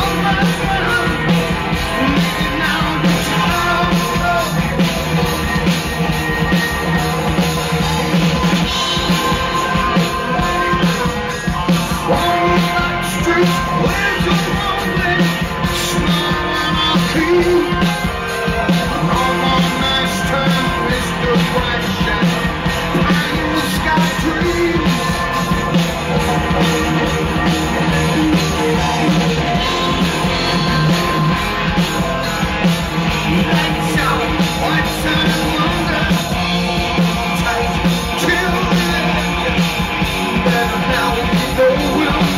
Oh, they will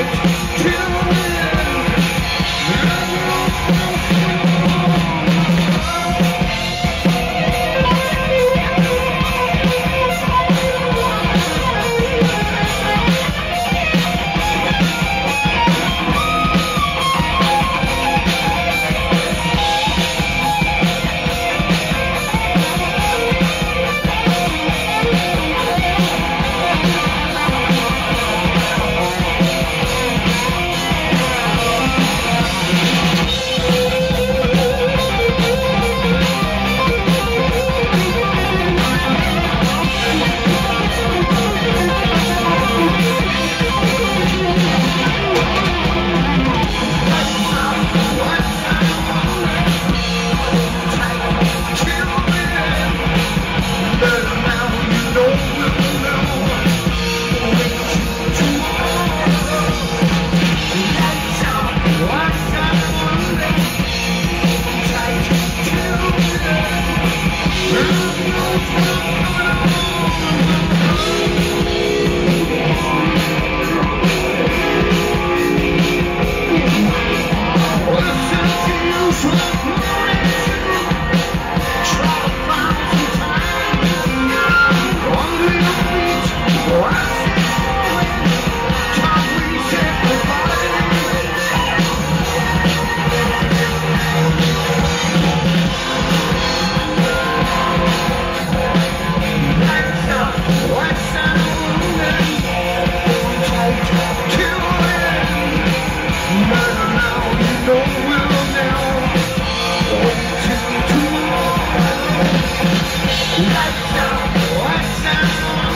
like What's that?